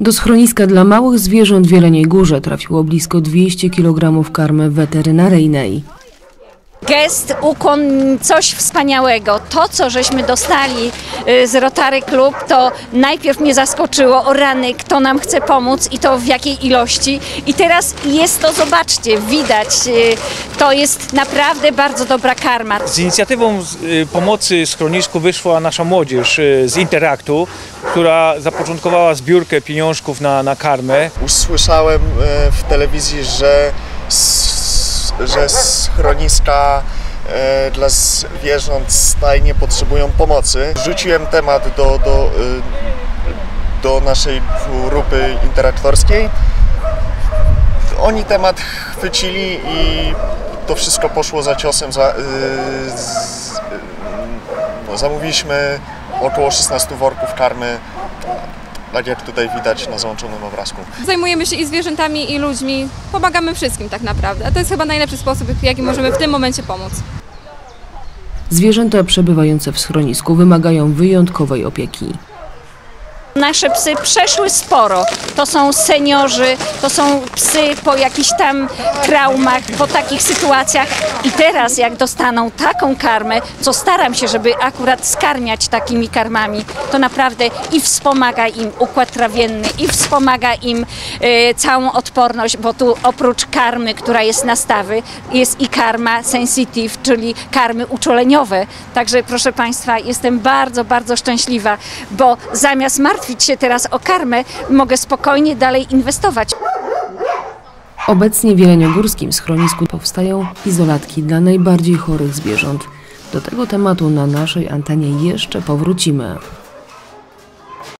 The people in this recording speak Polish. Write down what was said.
Do schroniska dla małych zwierząt w Jeleniej Górze trafiło blisko 200 kg karmy weterynaryjnej. Gest, ukłon, coś wspaniałego. To, co żeśmy dostali y, z Rotary Klub, to najpierw mnie zaskoczyło, o rany, kto nam chce pomóc i to w jakiej ilości. I teraz jest to, zobaczcie, widać, y, to jest naprawdę bardzo dobra karma. Z inicjatywą y, pomocy schronisku wyszła nasza młodzież z Interaktu, która zapoczątkowała zbiórkę pieniążków na, na karmę. Usłyszałem e, w telewizji, że, że schroniska e, dla zwierząt stajnie potrzebują pomocy. Rzuciłem temat do, do, e, do naszej grupy interaktorskiej. Oni temat chwycili i to wszystko poszło za ciosem. Za, e, no, zamówiliśmy około 16 worków karmy, tak jak tutaj widać na załączonym obrazku. Zajmujemy się i zwierzętami, i ludźmi. Pomagamy wszystkim tak naprawdę. A to jest chyba najlepszy sposób, w jaki możemy w tym momencie pomóc. Zwierzęta przebywające w schronisku wymagają wyjątkowej opieki. Nasze psy przeszły sporo. To są seniorzy, to są psy po jakichś tam traumach, po takich sytuacjach. I teraz jak dostaną taką karmę, co staram się, żeby akurat skarmiać takimi karmami, to naprawdę i wspomaga im układ trawienny, i wspomaga im e, całą odporność, bo tu oprócz karmy, która jest na stawy, jest i karma sensitive, czyli karmy uczuleniowe. Także proszę Państwa, jestem bardzo, bardzo szczęśliwa, bo zamiast martwić się teraz o karmę, mogę spokojnie dalej inwestować. Obecnie w jeleniogórskim schronisku powstają izolatki dla najbardziej chorych zwierząt. Do tego tematu na naszej antenie jeszcze powrócimy.